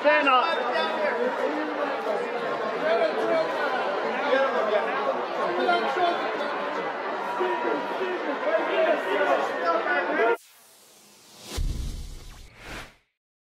Stand up.